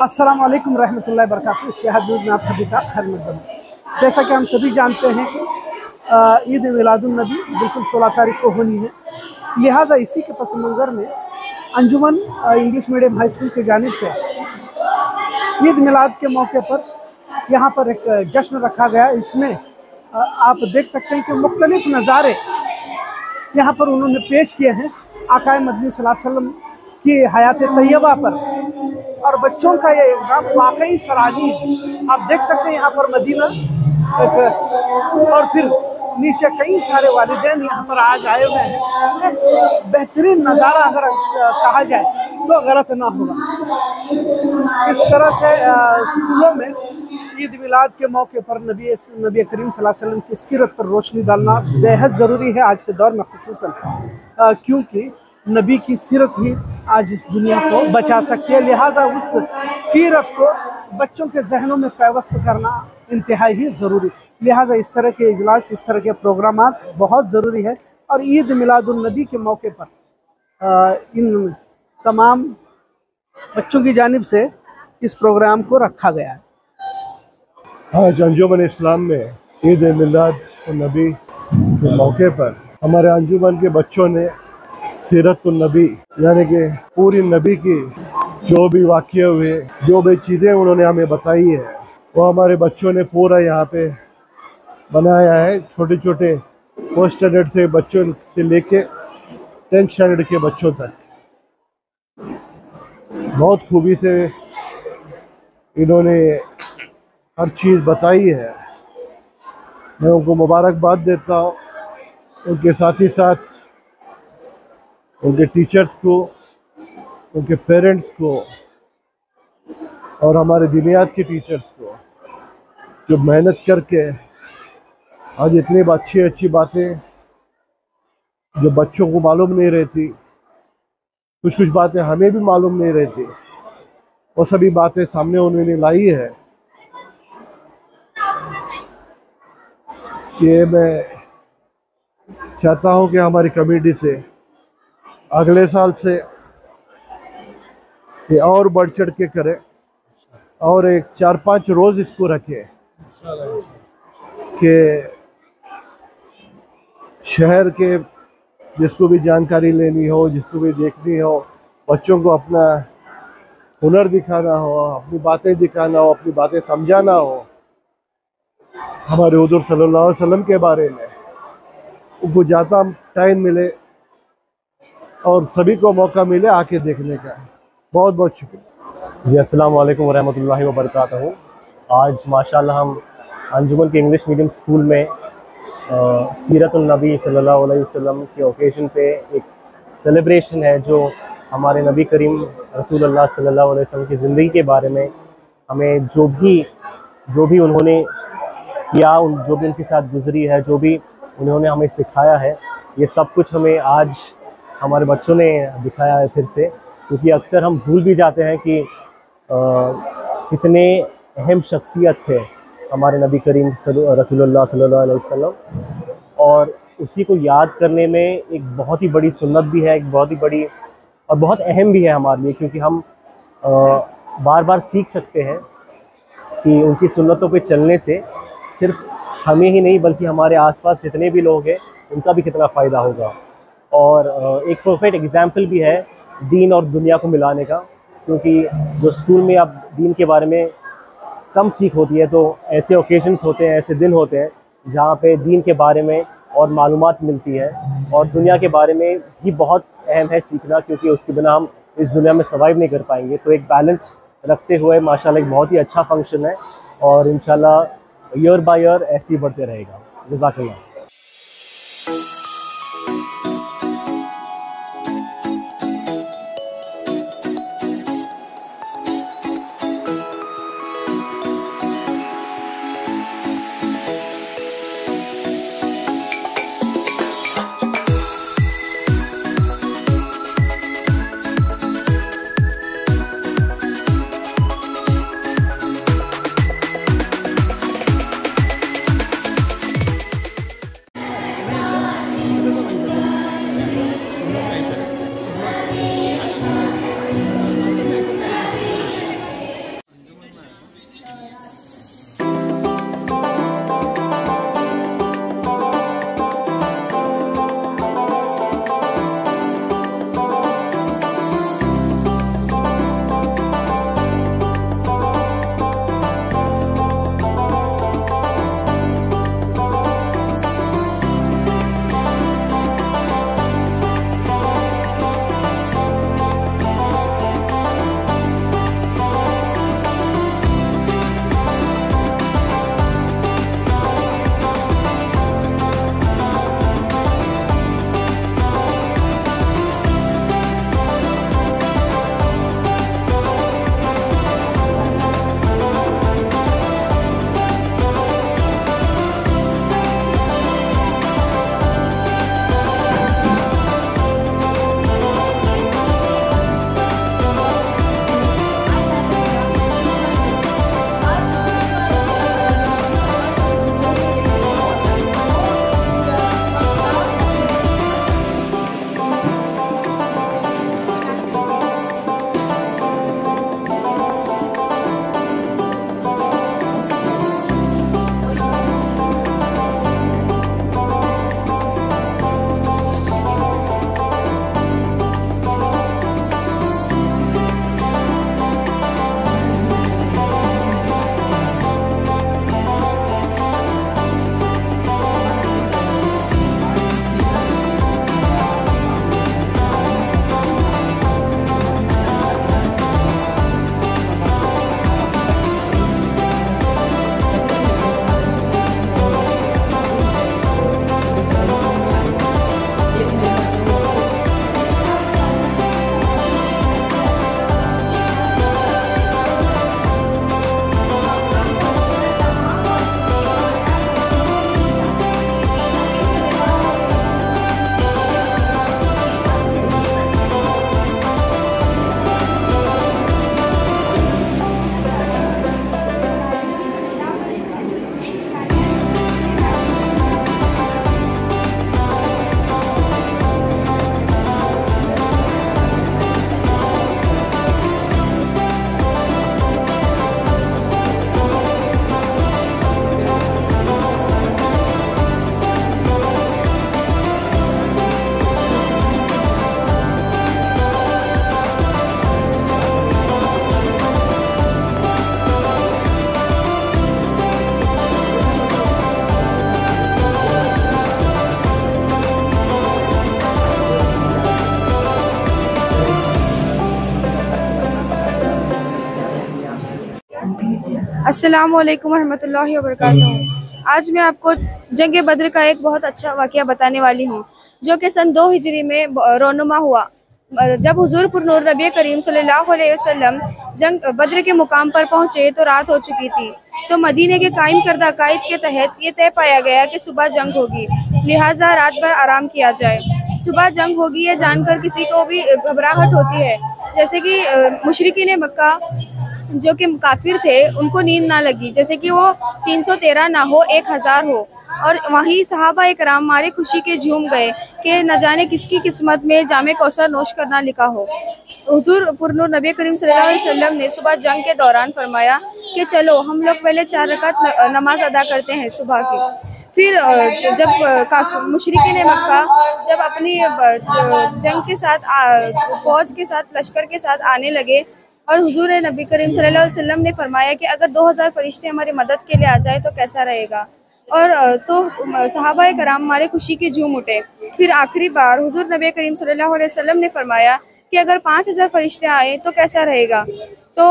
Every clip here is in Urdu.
السلام علیکم رحمۃ اللہ وبرکاتہ۔ اتحاد میں آپ سبھی کا خیر مقدم جیسا کہ ہم سبھی جانتے ہیں کہ عید میلاد النبی بالکل سولہ تاریخ کو ہونی ہے۔ لہٰذا اسی کے پس منظر میں Anjuman English medium high school کی جانب سے عید میلاد کے موقع پر یہاں پر ایک جشن رکھا گیا۔ اس میں آپ دیکھ سکتے ہیں کہ مختلف نظارے یہاں پر انہوں نے پیش کیے ہیں۔ آقائے مدنی صلی اللہ علیہ وسلم کی حیات طیبہ پر۔ اور بچوں کا یہ اقدام واقعی سراہنی ہے۔ آپ دیکھ سکتے ہیں یہاں پر مدینہ اور پھر نیچے کئی سارے والدین یہاں پر آج آئے ہوئے ہیں۔ ایک بہترین نظارہ اگر کہا جائے تو غلط نہ ہوگا۔ اس طرح سے اسکولوں میں عید میلاد کے موقع پر نبی نبی کریم صلی اللہ علیہ وسلم کی سیرت پر روشنی ڈالنا بہت ضروری ہے آج کے دور میں خصوصاً۔ کیونکہ نبی کی سیرت ہی آج اس دنیا کو بچا سکتی ہے۔ لہٰذا اس سیرت کو بچوں کے ذہنوں میں پیوست کرنا انتہائی ہی ضروری۔ لہٰذا اس طرح کے اجلاس، اس طرح کے پروگرامات بہت ضروری ہے اور عید میلاد النبی کے موقع پر ان تمام بچوں کی جانب سے اس پروگرام کو رکھا گیا ہے۔ ہاں انجمن اسلام میں عید میلاد النبی کے موقع پر ہمارے انجمن کے بچوں نے سیرت النبی یعنی کہ پوری نبی کی جو بھی واقعے ہوئے، جو بھی چیزیں انہوں نے ہمیں بتائی ہے وہ ہمارے بچوں نے پورا یہاں پہ بنایا ہے۔ چھوٹے چھوٹے فرسٹ اسٹینڈرڈ سے بچوں سے لے کے ٹینتھ اسٹینڈرڈ کے بچوں تک۔ بہت خوبی سے انہوں نے ہر چیز بتائی ہے۔ میں ان کو مبارکباد دیتا ہوں۔ ان کے ساتھ ہی ساتھ ان کے ٹیچرز کو، ان کے پیرنٹس کو اور ہمارے دینیات کے ٹیچرز کو جو محنت کر کے آج اتنی اچھی اچھی باتیں جو بچوں کو معلوم نہیں رہتی، کچھ کچھ باتیں ہمیں بھی معلوم نہیں رہتی، وہ سبھی باتیں سامنے انہوں نے لائی ہے یہ میں چاہتا ہوں کہ ہماری کمیٹی سے اگلے سال سے کہ اور بڑھ چڑھ کے کرے اور ایک چار پانچ روز اس کو رکھے کہ شہر کے جس کو بھی جانکاری لینی ہو، جس کو بھی دیکھنی ہو، بچوں کو اپنا ہنر دکھانا ہو، اپنی باتیں دکھانا ہو، اپنی باتیں سمجھانا ہو، ہمارے حضور صلی اللہ علیہ وسلم کے بارے میں ان کو جاتا ٹائم ملے اور سبھی کو موقع ملے آ کے دیکھنے کا۔ بہت بہت شکریہ۔ جی السلام علیکم ورحمۃ اللہ وبرکاتہ۔ آج ماشاءاللہ ہم انجمن کے انگلش میڈیم اسکول میں سیرت النبی صلی اللہ علیہ وسلم کے اوکیشن پہ ایک سیلیبریشن ہے جو ہمارے نبی کریم رسول اللہ صلی اللہ علیہ وسلم کی زندگی کے بارے میں ہمیں جو بھی جو بھی انہوں نے کیا جو بھی ان کے ساتھ گزری ہے، جو بھی انہوں نے ہمیں سکھایا ہے، یہ سب کچھ ہمیں آج ہمارے بچوں نے دکھایا ہے پھر سے، کیونکہ اکثر ہم بھول بھی جاتے ہیں کہ کتنے اہم شخصیت تھے ہمارے نبی کریم رسول اللہ صلی اللہ علیہ وسلم۔ اور اسی کو یاد کرنے میں ایک بہت ہی بڑی سنت بھی ہے، ایک بہت ہی بڑی اور بہت اہم بھی ہے ہمارے لیے، کیونکہ ہم بار بار سیکھ سکتے ہیں کہ ان کی سنتوں پہ چلنے سے صرف ہمیں ہی نہیں، بلکہ ہمارے آس پاس جتنے بھی لوگ ہیں، ان کا بھی کتنا فائدہ ہوگا۔ اور ایک پرفیکٹ ایگزامپل بھی ہے دین اور دنیا کو ملانے کا، کیونکہ جو اسکول میں آپ دین کے بارے میں کم سیکھ ہوتی ہے تو ایسے اوکیشنس ہوتے ہیں، ایسے دن ہوتے ہیں جہاں پہ دین کے بارے میں اور معلومات ملتی ہے اور دنیا کے بارے میں بھی بہت اہم ہے سیکھنا، کیونکہ اس کے بنا ہم اس دنیا میں سروائیو نہیں کر پائیں گے۔ تو ایک بیلنس رکھتے ہوئے ماشاء اللہ ایک بہت ہی اچھا فنکشن ہے اور انشاءاللہ ایئر بائی ایئر ایسے ہی بڑھتے رہے گا۔ جزاک اللہ۔ السلام علیکم ورحمۃ اللہ وبرکاتہ۔ آج میں آپ کو جنگ بدر کا ایک بہت اچھا واقعہ بتانے والی ہوں، جو کہ سن دو ہجری میں رونما ہوا۔ جب حضور پر نور نبی کریم صلی اللہ علیہ وسلم جنگ بدر کے مقام پر پہنچے تو رات ہو چکی تھی۔ تو مدینہ کے قائم کردہ عقائد کے تحت یہ طے پایا گیا کہ صبح جنگ ہوگی، لہٰذا رات بھر آرام کیا جائے۔ صبح جنگ ہوگی یہ جان کر کسی کو بھی گھبراہٹ ہوتی ہے، جیسے کہ مشرقین مکہ جو کہ کافر تھے، ان کو نیند نہ لگی۔ جیسے کہ وہ تین سو تیرہ نہ ہو، ایک ہزار ہو۔ اور وہیں صحابہ اکرام مارے خوشی کے جھوم گئے کہ نہ جانے کس کی قسمت میں جامع کوثر نوش کرنا لکھا ہو۔ حضور پرنور نبی کریم صلی اللہ علیہ وسلم نے صبح جنگ کے دوران فرمایا کہ چلو، ہم لوگ پہلے چار رکعت نماز ادا کرتے ہیں صبح کی۔ پھر جب مشرقین مکہ جب اپنی جنگ کے ساتھ فوج کے ساتھ، لشکر کے ساتھ آنے لگے اور حضور نبی کریم صلی اللہ علیہ وسلم نے فرمایا کہ اگر دو ہزار فرشتے ہماری مدد کے لیے آ جائے تو کیسا رہے گا؟ اور تو صحابہ کرام ہمارے خوشی کی جھوم اٹھے۔ پھر آخری بار حضور نبی کریم صلی اللہ علیہ وسلم نے فرمایا کہ اگر پانچ ہزار فرشتے آئیں تو کیسا رہے گا؟ تو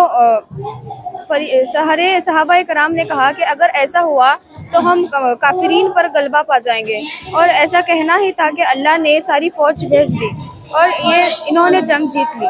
سہرے صحابہ کرام نے کہا کہ اگر ایسا ہوا تو ہم کافرین پر غلبہ پا جائیں گے۔ اور ایسا کہنا ہی تھا کہ اللہ نے ساری فوج بھیج دی اور یہ انہوں نے جنگ جیت لی۔